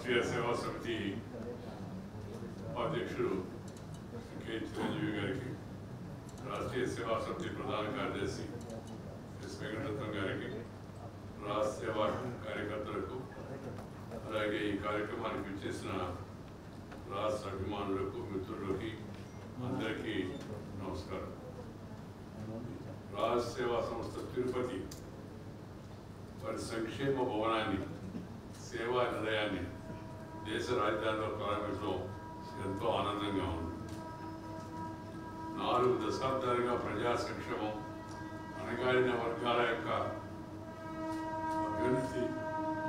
రాష్ట్రీయ సేవా సమితి ఉపాధ్యక్షుడు కె చిరంజీవి గారికి రాష్ట్రీయ సేవా సమితి ప్రధాన కార్యదర్శి ఎస్ వెంకటరత్నం గారికి రాష్ట్ర సేవా కార్యకర్తలకు అలాగే ఈ కార్యక్రమానికి ఇచ్చేసిన రాష్ట్ర అభిమానులకు మిత్రులకి అందరికీ నమస్కారం రాజ్ సేవా సంస్థ తిరుపతి వారి సంక్షేమ భవనాన్ని సేవా నిలయాన్ని దేశ రాజధానిలో ప్రారంభించడం ఎంతో ఆనందంగా ఉంది నాలుగు దశాబ్దాలుగా ప్రజా సంక్షేమం అణగారిన వర్గాల యొక్క అభ్యున్నతి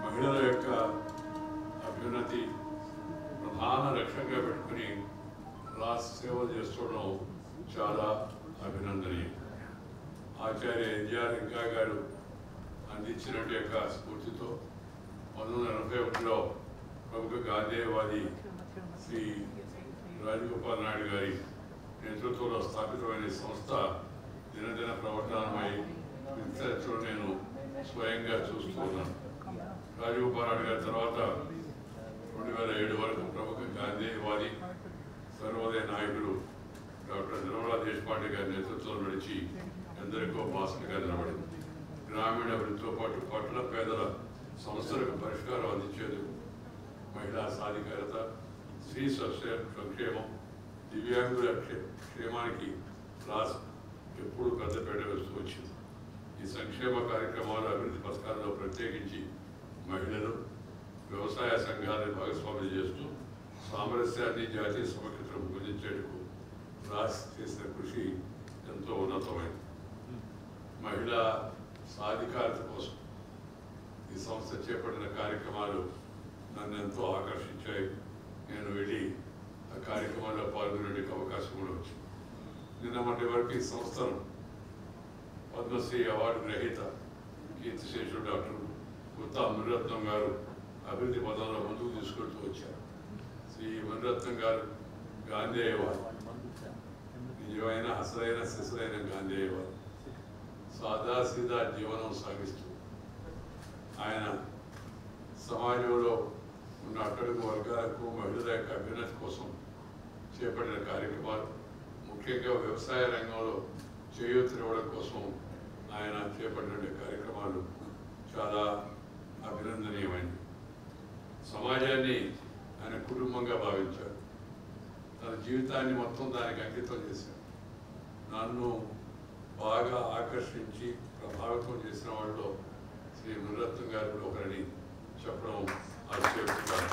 మహిళల యొక్క అభ్యున్నతి ప్రధాన లక్ష్యంగా పెట్టుకుని రాష్ట్ర సేవ చేస్తుండడం చాలా అభినందనీయం. ఆచార్య ఎన్జిఆర్ ఇంకా గారు అందించినట్టు యొక్క స్ఫూర్తితో పంతొమ్మిది వందల ఎనభై ఒకటిలో ప్రముఖ గాంధేయవాది శ్రీ రాజగోపాల్ నాయుడు గారి నేతృత్వంలో స్థాపితమైన సంస్థ దినదిన ప్రవర్తనమై విస్తరించడం నేను స్వయంగా చూస్తూ ఉన్నాను. రాజగోపాల్ నాయుడు గారి తర్వాత రెండు వేల ఏడు వరకు ప్రముఖ గాంధేయవాది సర్వోదయ నాయకుడు డాక్టర్ నిర్మలా దేశపాండే గారి నేతృత్వంలో నడిచి ఎందరికో భాషలుగా నిలబడింది. గ్రామీణ అభివృద్ధితో పాటు పట్టణ పేదల సమస్యలకు పరిష్కారం అందించేందుకు మహిళా సాధికారత స్త్రీ సస్య సంక్షేమం దివ్యాంగుల క్షే- క్షేమానికి రాస్ ఎప్పుడు పెద్దపేట వేస్తూ వచ్చింది ఈ సంక్షేమ కార్యక్రమాలు అభివృద్ధి పథకాల్లో ప్రత్యేకించి మహిళలు వ్యవసాయ సంఘాలను భాగస్వామ్యం చేస్తూ సామరస్యాన్ని జాతీయ సమగ్రతను పొందించేందుకు రాస్ చేసిన కృషి ఎంతో ఉన్నతమైనది మహిళా సాధికారత కోసం ఈ సంస్థ చేపట్టిన కార్యక్రమాలు నన్ను ఎంతో ఆకర్షించాయి నేను వెళ్ళి ఆ కార్యక్రమాల్లో పాల్గొనే అవకాశం కూడా వచ్చింది. నిన్న మొన్నటి వరకు ఈ సంస్థను పద్మశ్రీ అవార్డు గ్రహీత కీర్తిశేషుడు డాక్టర్ గుత్తా మునిరత్నం గారు అభివృద్ధి పదంలో ముందుకు తీసుకెళ్తూ వచ్చారు. శ్రీ మునిరత్నం గారు గాంధీ గాంధేయవాది. నిజమైన అసలైన శిశులైన గాంధేయవాది. సాదా సీదా జీవనం సాగిస్తూ ఆయన సమాజంలో ఉన్న అట్టడుగు వర్గాలకు మహిళల యొక్క అభ్యున్నతి కోసం చేపట్టిన కార్యక్రమాలు ముఖ్యంగా వ్యవసాయ రంగంలో చేయూతనివ్వడం కోసం ఆయన చేపట్టిన కార్యక్రమాలు చాలా అభినందనీయమైనవి. సమాజాన్ని ఆయన కుటుంబంగా భావించారు. తన జీవితాన్ని మొత్తం దానికి అంకితం చేశారు. నన్ను బాగా ఆకర్షించి ప్రభావితం చేసిన వాళ్ళలో శ్రీ మురరత్నం గారు కూడా ఒకరిని చెప్పడం ఆశ్చర్యపోతాను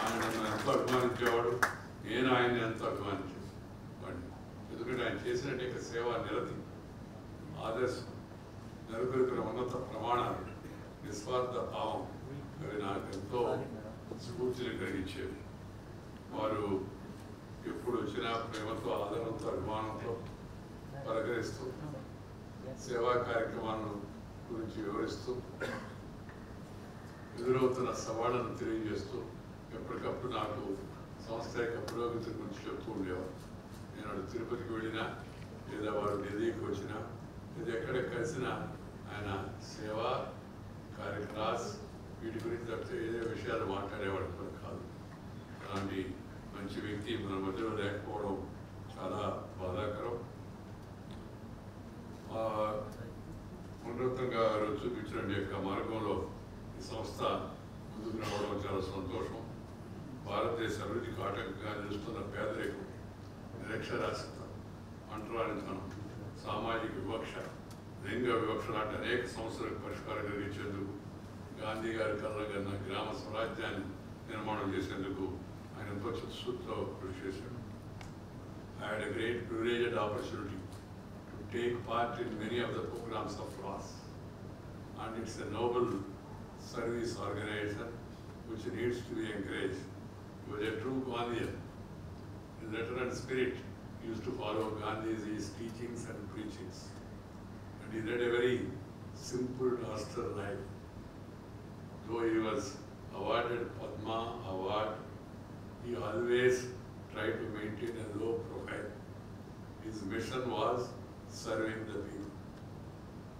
ఆయన నన్ను ఎంతో అభిమానించేవాడు నేను ఆయన ఎంతో అభిమానించాను ఎందుకంటే ఆయన చేసినట్టు సేవా నిరతి ఆదర్శం నెలకొల్పిన ఉన్నత ప్రమాణాలు నిస్వార్థ భావం అవి నాకు ఎంతో స్ఫూర్తిని కలిగించేవి. వారు ఎప్పుడు వచ్చినా ప్రేమతో ఆదరణతో అభిమానంతో పలకరిస్తూ సేవా కార్యక్రమాలను గురించి వివరిస్తూ ఎదురవుతున్న సవాళ్ళను తెలియజేస్తూ ఎప్పటికప్పుడు నాకు సంస్థ యొక్క పురోగతి గురించి చెప్తూ ఉండేవారు. నేను అటు తిరుపతికి వెళ్ళినా లేదా వారు ఢిల్లీకి వచ్చినా లేదా ఎక్కడ కలిసినా ఆయన సేవ కార్యక్రాస్ వీటి గురించి తప్పితే ఏదే విషయాలు మాట్లాడేవాడు కూడా కాదు. అలాంటి మంచి వ్యక్తి మన మధ్యలో లేకపోవడం చాలా బాధాకరం. ఆ, ఉన్నతంగా చూపించినటువంటి యొక్క మార్గంలో ఈ సంస్థ ముందుకు రావడం చాలా సంతోషం భారతదేశ అభివృద్ధికి కాటకంగా నిలుస్తున్న పేదరికం నిరక్షరాస్యత అంటరానితనం సామాజిక వివక్ష లింగ వివక్ష లాంటి అనేక సమస్యలకు పరిష్కారం కలిగించేందుకు గాంధీ గారి కలగన్న గ్రామ స్వరాజ్యాన్ని నిర్మాణం చేసేందుకు ఆయన ఎంతో చిత్తశుద్ధితో కృషి చేశాడు I had a great privileged opportunity to take part in many of the programs of ROS. And it's a noble service organization which needs to be encouraged. Was a true Gandhian. His letter and spirit used to follow Gandhi's teachings and preachings. And he led a very simple, austere life. Though he was awarded Padma Award, he always tried to maintain a low profile. His mission was serving the people.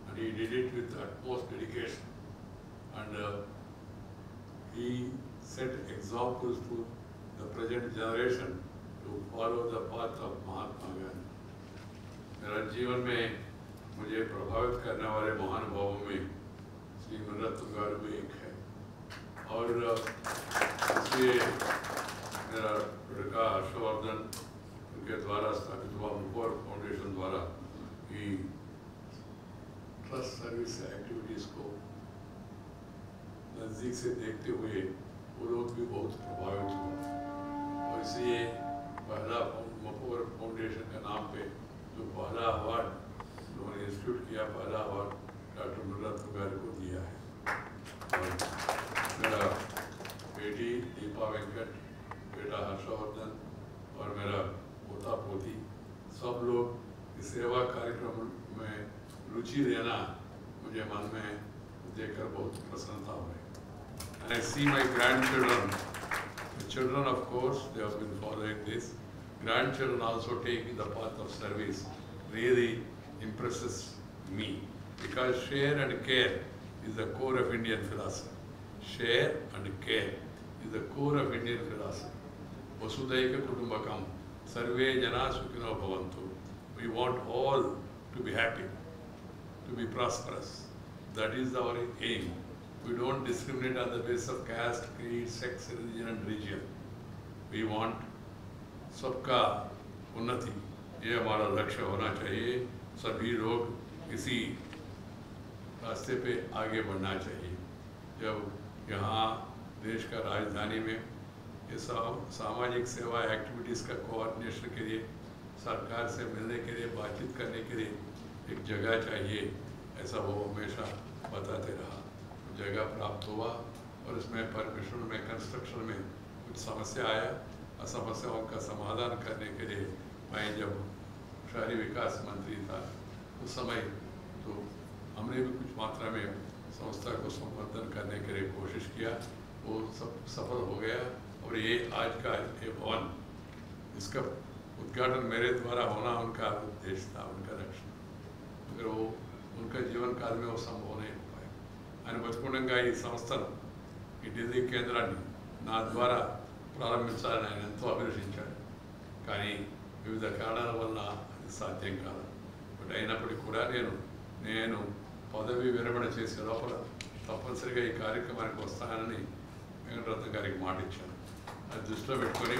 And he did it with utmost dedication. And uh, he set examples to the present generation to follow the path of Mahatma Gandhi. मेरा जीवन में मुझे प्रभावित करने वाले महानुभावों में श्री मुनरत्न गारू भी एक है और इसलिए मेरा लड़का हर्षवर्धन उनके द्वारा स्थापित हुआ मुकोर फाउंडेशन द्वारा ही ट्रस्ट सर्विस एक्टिविटीज़ को नज़दीक से देखते हुए वो लोग भी बहुत प्रभावित हुए। और इसलिए पहला मपोर फाउंडेशन के नाम पे जो पहला अवार्ड उन्होंने इंस्टीट्यूट किया, पहला अवार्ड डॉक्टर मुनरत्न गारू को दिया है। और मेरा बेटी दीपा वेंकट, बेटा हर्षवर्धन और मेरा पोता पोती सब लोग इस सेवा कार्यक्रम में रुचि लेना मुझे मन में देखकर बहुत प्रसन्नता हुई। I see my grandchildren, the children of course, they have been following this. Grandchildren also taking the path of service really impresses me because share and care is the core of Indian philosophy. Share and care is the core of Indian philosophy. Vasudhaika Kutumbakam, Sarve Jana Sukhino Bhavantu. We want all to be happy, to be prosperous. That is our aim. We don't discriminate on the basis of caste, creed, sex, religion and region. We want सबका उन्नति। ये हमारा लक्ष्य होना चाहिए। सभी लोग इसी रास्ते पे आगे बढ़ना चाहिए। जब यहाँ देश का राजधानी में ये सब सामाजिक सेवा एक्टिविटीज़ का कोऑर्डिनेशन के लिए सरकार से मिलने के लिए बातचीत करने के लिए एक जगह चाहिए ऐसा वो हमेशा बताते रहा। जगह प्राप्त हुआ और इसमें परमिशन में कंस्ट्रक्शन में कुछ समस्या आया। और समस्याओं का समाधान करने के लिए मैं जब शहरी विकास मंत्री था उस समय तो हमने भी कुछ मात्रा में संस्था को संवर्धन करने के लिए कोशिश किया। वो सब सफल हो गया और ये आज का ये भवन, इसका उद्घाटन मेरे द्वारा होना उनका उद्देश्य था, उनका लक्ष्य। मगर वो उनका जीवन काल में वो संभव नहीं అని బతికుండంగా ఈ సంస్థను ఈ డీజింగ్ కేంద్రాన్ని నా ద్వారా ప్రారంభించాలని ఆయన ఎంతో అభిలషించాడు కానీ వివిధ కారణాల వల్ల అది సాధ్యం కాదు. బట్ అయినప్పటికీ కూడా నేను నేను పదవి విరమణ చేసే లోపల తప్పనిసరిగా ఈ కార్యక్రమానికి వస్తానని వెంకటరత్న గారికి మాట ఇచ్చాను. అది దృష్టిలో పెట్టుకొని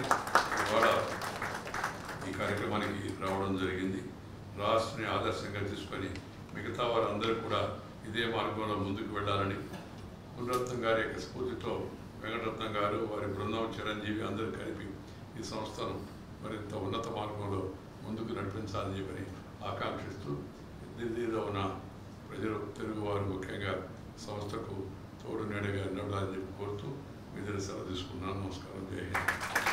ఇవాళ ఈ కార్యక్రమానికి రావడం జరిగింది. రాష్ట్రని ఆదర్శంగా తీసుకొని మిగతా వారందరూ కూడా ఇదే మార్గంలో ముందుకు వెళ్ళాలని పునరత్నం గారి యొక్క స్ఫూర్తితో వెంకటరత్నం గారు వారి బృందం చిరంజీవి అందరూ కలిపి ఈ సంస్థను మరింత ఉన్నత మార్గంలో ముందుకు నడిపించాలని చెప్పని ఆకాంక్షిస్తూ ఢిల్లీలో ఉన్న ప్రజలు తెలుగువారు ముఖ్యంగా సంస్థకు తోడు నీడగా నిలబడాలని చెప్పి కోరుతూ మీ దగ్గర సెలవు తీసుకున్నాను నమస్కారం. జై హింద్.